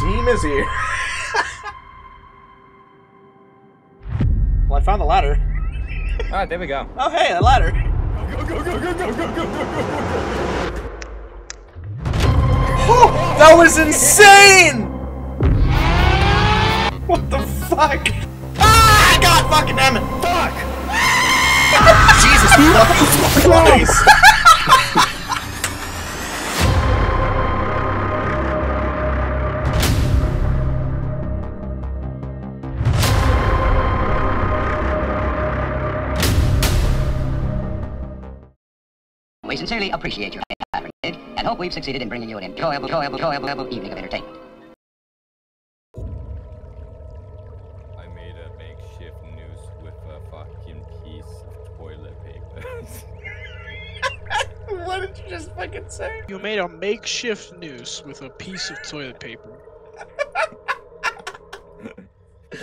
team is here. well, I found the ladder. Alright, there we go. Oh, hey, a ladder. Oh, that was insane! What the fuck? Ah, God fucking damn it! Fuck! Jesus fucking Christ! sincerely appreciate your efforts and hope we've succeeded in bringing you an enjoyable, enjoyable, enjoyable, enjoyable evening of entertainment. I made a makeshift noose with a fucking piece of toilet paper. what did you just fucking say? You made a makeshift noose with a piece of toilet paper.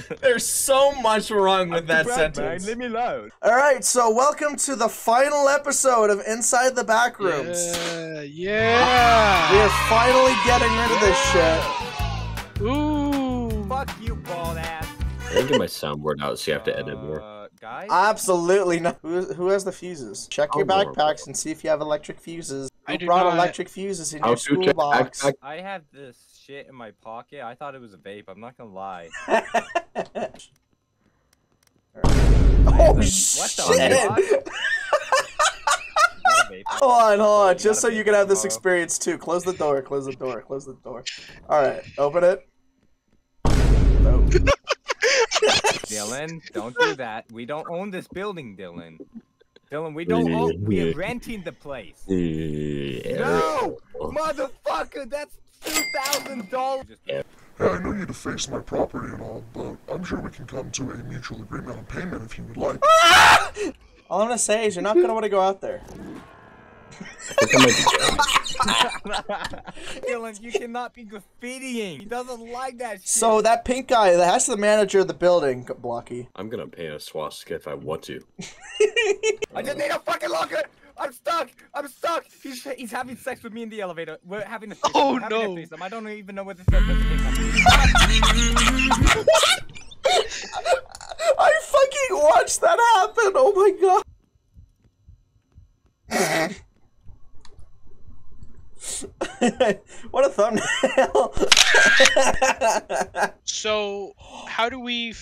There's so much wrong with that sentence. leave me alone. Alright, so welcome to the final episode of Inside the Backrooms. Yeah, yeah. We are finally getting rid of this shit. Ooh. Fuck you, bald ass. I didn't get my soundboard out, so you have to edit more. Uh, guys? Absolutely not. Who, who has the fuses? Check your I'll backpacks up. and see if you have electric fuses. I brought not. electric fuses in How your school check box? backpack? I have this shit in my pocket. I thought it was a vape. I'm not gonna lie. oh What the shit! fuck? Not. Hold on, hold on. Just so you can have this experience too. Close the door. Close the door. Close the door. All right, open it. No. Dylan, don't do that. We don't own this building, Dylan. Dylan, we don't own. We're renting the place. No, motherfucker, that's two thousand dollars. Hey, I know you deface my property and all, but I'm sure we can come to a mutual agreement on payment if you would like. All I'm gonna say is you're not gonna want to go out there. Dylan, you cannot be graffitiing. He doesn't like that shit. So that pink guy, that's the manager of the building, Blocky. I'm gonna paint a swastika if I want to. I just need a fucking locker. I'm stuck. I'm stuck. He's, he's having sex with me in the elevator. We're having a oh, threesome. Oh, We're no. threesome. I don't even know what this is. I fucking watched that happen. Oh my god. what a thumbnail. So, how do we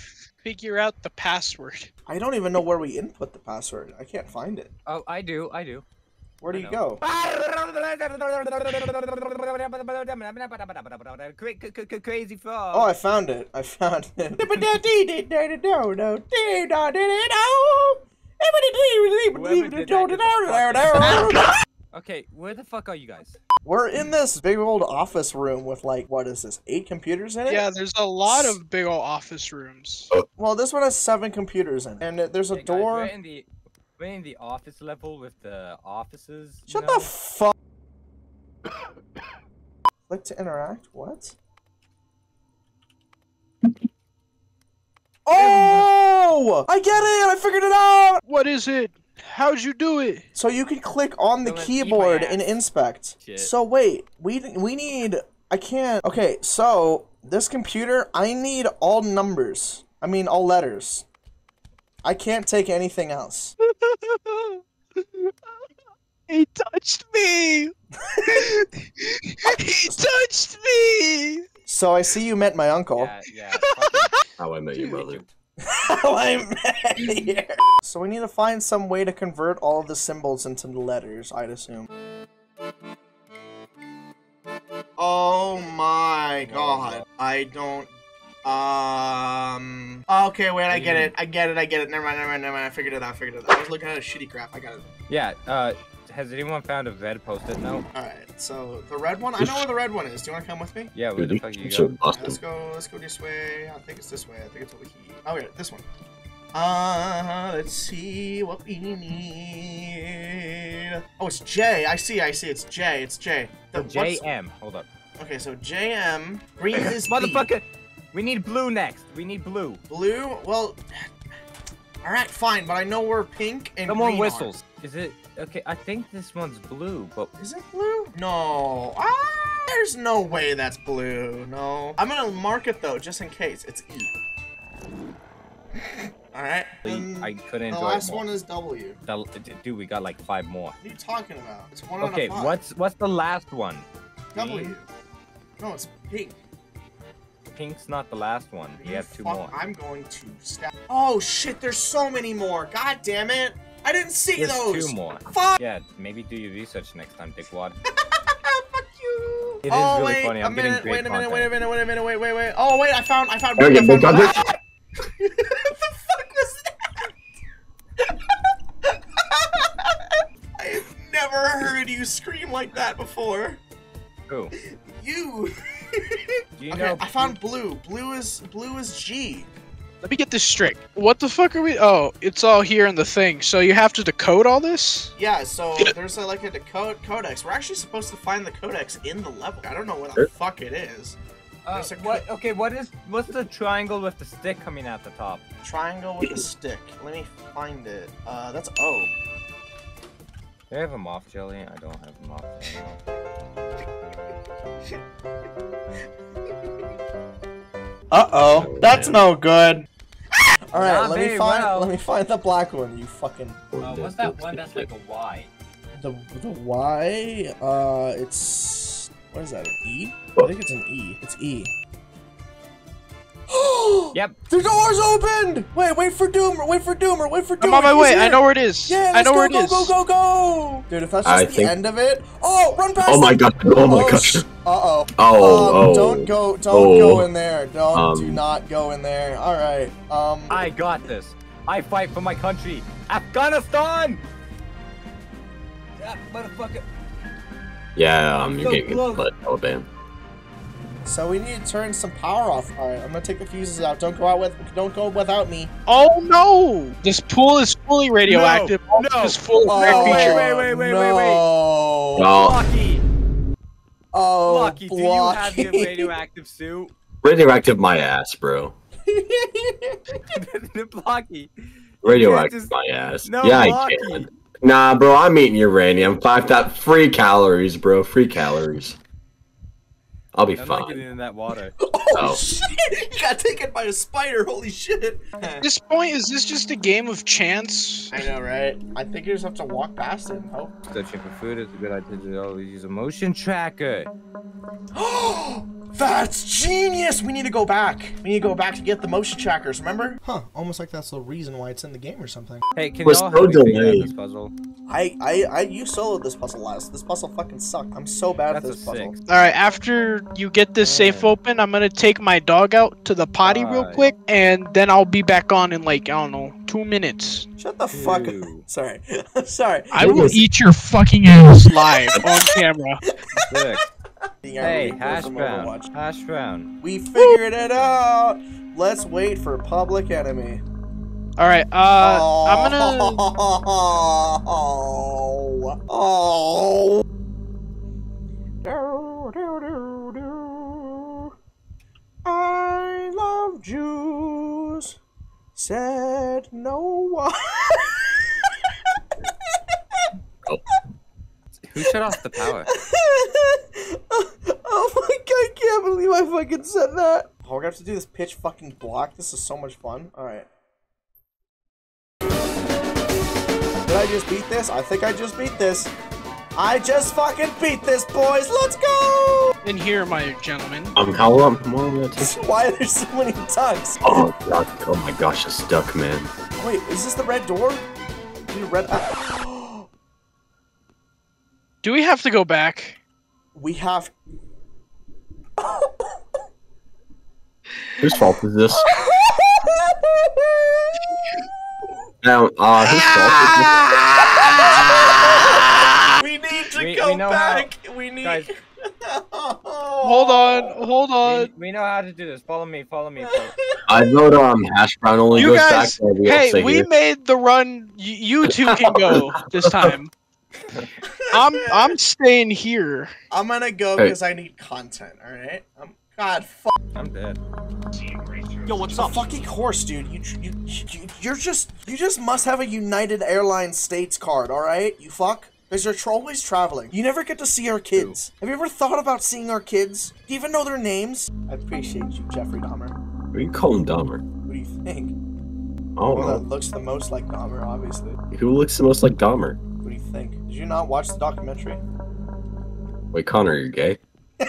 figure out the password? I don't even know where we input the password. I can't find it. Oh, I do. I do. Where do you go? Cra- c- c- Crazy frog. Oh, I found it. I found it. Okay, where the fuck are you guys? We're in this big old office room with like what is this? Eight computers in it? Yeah, there's a lot of big old office rooms. Well, this one has seven computers in it, and there's a Hey, guys, door. we're in the we're in the office level with the offices. Shut know? the fuck. Click to interact. What? Oh! I get it! I figured it out! What is it? How'd you do it? So you can click on the Dylan, keyboard and inspect. Shit. So wait, we we need. I can't. Okay, so this computer, I need all numbers. I mean all letters. I can't take anything else. he touched me! he touched me! So I see you met my uncle. Yeah, yeah. How I met your brother. How I met here. So we need to find some way to convert all of the symbols into the letters, I'd assume. Oh my god. I don't um Okay, wait, I get it. I get it, I get it. Never mind, never mind, never mind. I figured it out, I figured it out. I was looking at a shitty graph. I got it. yeah. Uh, has anyone found a red post-it note? Alright, so the red one, I know where the red one is. Do you wanna come with me? Yeah. Where the fuck you so go? Alright, let's go let's go this way. I think it's this way. I think it's over here. Oh yeah, this one. Uh let's see what we need. Oh it's J. I see, I see, it's J, it's J. The, The JM. Hold up. Okay, so JM. Green is B. Motherfucker. We need blue next. We need blue. Blue, well Alright, fine, but I know we're pink and Someone green are. Whistles. Is it okay? I think this one's blue, but Is it blue? No. Ah! There's no way that's blue. No. I'm gonna mark it though, just in case. It's E. Alright. I couldn't The last it more. one is W. The- dude, we got like five more. What are you talking about? It's one Okay, out of five. what's what's the last one? W? No, it's pink. Pink's not the last one. We You have two more. I'm going to stab. Oh shit, there's so many more. God damn it. I didn't see There's those. two more. Fuck. Yeah, maybe do your research next time, dickwad. Fuck you. It is oh, really wait, funny. A I'm getting minute, great wait a minute, content. wait a minute, wait a minute, wait, wait, wait. Oh, wait, I found, I found. There we I go, found- got what the fuck was that? I have never heard you scream like that before. Who? You. Do you okay, know? I found blue. Blue is blue is G. Let me get this straight. What the fuck are we? Oh, it's all here in the thing. So you have to decode all this? Yeah, so there's a, like a decode codex. We're actually supposed to find the codex in the level. I don't know what the fuck it is. Uh, what? Okay, what is? What's the triangle with the stick coming out the top? Triangle with a stick. Let me find it. Uh, that's O. Do I have a moth jelly? I don't have a moth jelly. Uh oh, that's no good. All right, Not let me find. well. Let me find the black one. You fucking Uh, what's that one that's like a Y? the the Y. Uh, it's what is that? An E? I think it's an E. It's E. Yep. The door's opened. Wait, wait for Doomer. Wait for Doomer. Wait for Doomer. I'm on my He's way. I know where it is. Yeah, I let's know go, where it go, is. go, go, go, Dude, if that's just I the think- end of it. Oh, run past Oh my god. Oh my gosh. Uh oh. Oh, um, oh. Don't go. Don't Oh. go in there. Don't. Um. do not go in there. All right. Um. I got this. I fight for my country, Afghanistan. That motherfucker. Yeah, um, you're so getting close. but Taliban. So we need to turn some power off. All right. I'm gonna take the fuses out. Don't go out with. Don't go without me. Oh no! This pool is fully radioactive. No, no. It's full Oh, rare wait, creatures. wait, wait, wait, wait, no. wait. Oh, Blocky, Oh, Blocky, do you have your radioactive suit? radioactive my ass, bro. Blocky. Radioactive just- my ass. No, yeah, I Blocky. can. Nah, bro, I'm eating uranium. Five that free calories, bro. Free calories. I'll be I'm not getting fine. in that water. Oh, Oh. shit! You got taken by a spider. Holy shit! At this point, is this just a game of chance? I know, right? I think you just have to walk past it and hope. Searching for food is a good idea to always use a motion tracker. That's genius! We need to go back. We need to go back to get the motion trackers, remember? Huh, almost like that's the reason why it's in the game or something. Hey, can We're y'all so help me figure out delayed. this puzzle? I, I, I, you soloed this puzzle last. This puzzle fucking sucked. I'm so bad at That's a this puzzle. All right. After you get this safe open, I'm gonna take my dog out to the potty real Alright. quick, and then I'll be back on in like I don't know two minutes. Shut the fuck up. Two. Sorry. Sorry. I will eat your fucking ass live on camera. Six. Yeah, Hey, we Hashbrown. Hash brown. We figured it out. Let's wait for Public Enemy. All right. Uh, oh. I'm gonna. Oh. Oh. Do, do, do, do. I love Jews. Said no one. Oh. Who shut off the power? oh my god, I can't believe I fucking said that. Oh, we're gonna have to do this pitch fucking block. This is so much fun. Alright. Did I just beat this? I think I just beat this. I just fucking beat this, boys. Let's go! In here, my gentlemen. Um, how long? How long will it take? Why are there so many ducks? Oh god! Oh my gosh, it's stuck, man. Wait, is this the red door? The red. Do we have to go back? we have. Whose fault is this? Now, uh, whose fault is we need to We- go we know how- we need. Guys. Hold on. Hold on. we know how to do this. Follow me. Follow me. follow- I vote um Hashbrown only You goes guys. back. to we Hey, we here. made the run. You two can go this time. I'm I'm staying here. I'm gonna go Hey. because I need content. All right. Um, God, fuck. I'm dead. Yo, what's up? Fucking horse, dude. You, you, you, you're just, you just must have a United Airlines States card. All right, you fuck. Because they're always traveling. You never get to see our kids. Have you ever thought about seeing our kids? Do you even know their names? I appreciate you, Jeffrey Dahmer. What do you call him Dahmer? What do you think? Oh, Well, that looks the most like Dahmer, obviously. who looks the most like Dahmer? What do you think? Did you not watch the documentary? Wait, Connor, you're gay?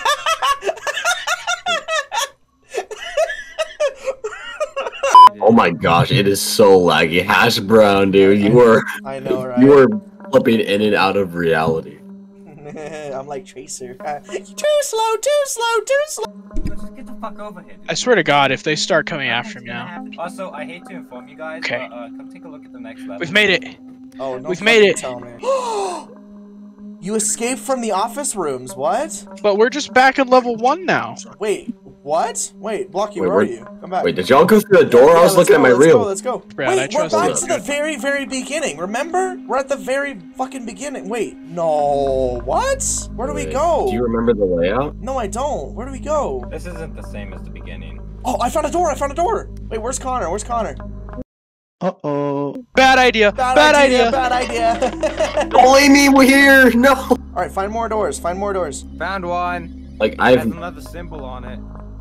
Oh my gosh, it is so laggy. Hashbrown, dude. You were I know, right? you were flipping in and out of reality. I'm like Tracer. too slow, too slow, too slow. Just get the fuck over here. dude. I swear to God, if they start coming after me now, happen? Also, I hate to inform you guys, Okay. but uh, come take a look at the next level. we've made it. Oh, no We've made it. Tell me. you escaped from the office rooms. What? But we're just back in level one now. Wait, what? Wait, Blocky, Wait, where are you? Come back. Wait, did y'all go through the door? Yeah, I was looking go, at my let's reel. Go, let's go. Brad, I Wait, we're trust back you. to the very, very beginning. Remember? We're at the very fucking beginning. Wait, no. What? Where do we go? Do you remember the layout? No, I don't. Where do we go? This isn't the same as the beginning. Oh, I found a door. I found a door. Wait, where's Connor? Where's Connor? Uh-oh. Bad idea. Bad, idea. Bad idea. Don't leave me here! No! All right, find more doors. Find more doors. Found one. Like, It has I've. another symbol on it.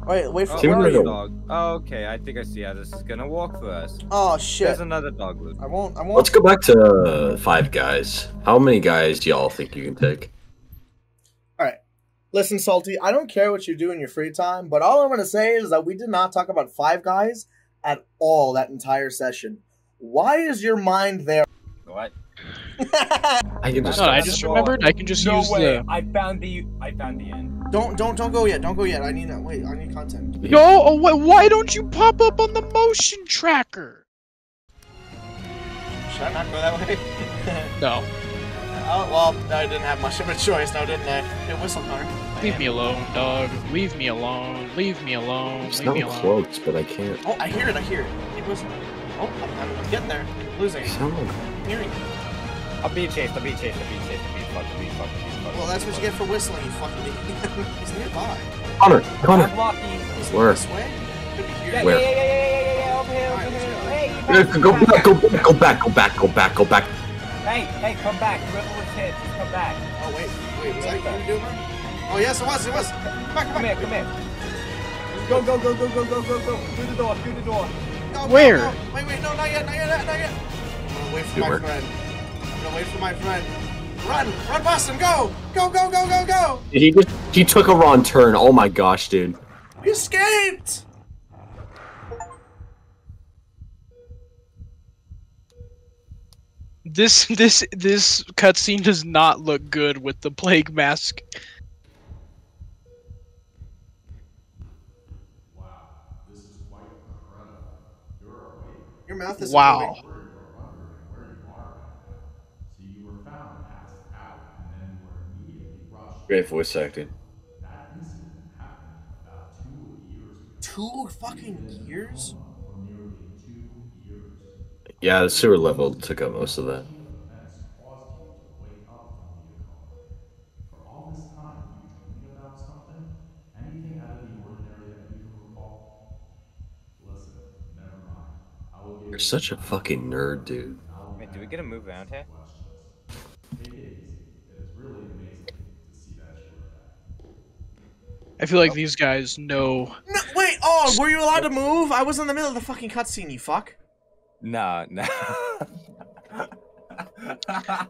Wait, wait for Oh, where are you? dog. Oh, okay, I think I see how this is gonna work for us. Oh shit. There's another dog loop. I won't. I won't. Let's go back to uh, five guys. How many guys do y'all think you can take? All right. Listen, Salty, I don't care what you do in your free time, but all I'm going to say is that we did not talk about Five Guys at all that entire session. Why is your mind there? What? I can just. No, I just remembered. I can just no use way. the. I found the. I found the end. don't don't don't go yet. Don't go yet. I need that. Wait, I need content. Yo, oh, wh- why don't you pop up on the motion tracker? Should I not go that way? No, oh well, I didn't have much of a choice now, didn't I? Hey, whistle, Connor. leave me alone, dog. Leave me alone. Leave me alone. It's Leave not me alone. close, but I can't. Oh, I hear it. I hear it. Keep whistling. Oh, I'm, I'm getting there. Losing. You sound like I'm hearing it. I'll be chased. I'll be chased. I'll be chased. I'll be fucked. I'll be fucked. I'll be fucked. Well, that's what you get for whistling, you fucking idiot. He's nearby. Connor. I'm Connor. blocking. He's Where? this way. Could be here. Yeah, Where? yeah, yeah, yeah, yeah, yeah, yeah, over here, over here. go. Hey, you Yeah, bastard, Go back. Go back. Go back. Go back. Go back. Go back. Hey, hey, come back. Whoever was hit, just come back. Oh wait, wait, was that you, Doomer? Oh yes, it was, it was. Come back, come Come here, come here. Go, go, go, go, go, go, go, go. Through the door, through the door. No, no, Where? no. Wait, wait, no, not yet, not yet, not yet. I'm gonna wait for my Doomer. friend. I'm gonna wait for my friend. Run, run, bust him, go, go, go, go, go, go. He just he took a wrong turn. Oh my gosh, dude. We escaped. This this this cutscene does not look good with the plague mask. Wow. Your mouth is Wow. Great voice acting. Two fucking years. Yeah, the sewer level took up most of that. You're such a fucking nerd, dude. Wait, do we get to move around here? I feel like these guys know. No, wait. Oh, were you allowed to move? I was in the middle of the fucking cutscene. You fuck. No, no.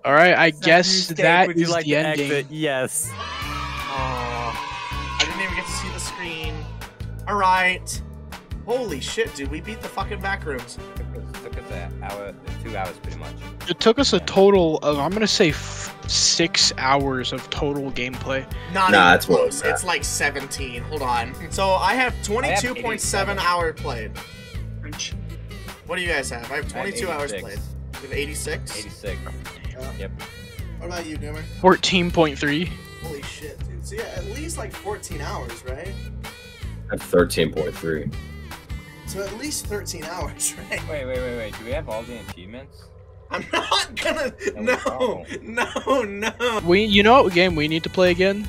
All right, I Seth, guess you escaped. that Would like the to ending. exit? Yes. Oh, I didn't even get to see the screen. All right. Holy shit, dude. We beat the fucking back rooms. Took us, took us an hour, two hours pretty much. It took us a total of I'm gonna say f- six hours of total gameplay. Not Nah, even it's close. that. It's like 17. Hold on. So I have 22.7 87. hour played. What do you guys have? I have I have 22 hours played. You have 86? 86. Yep. What about you, Doomer? Fourteen point three. Holy shit, dude. So yeah, at least like 14 hours, right? I have 13.3. So at least 13 hours, right? Wait, wait, wait, wait. Do we have all the achievements? I'm not gonna. No, no, no. We, you know what game we need to play again?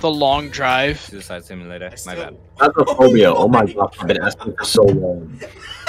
The Long Drive. Suicide Simulator. I My still- bad. Phasmophobia. Oh my god, I've been asking for so long.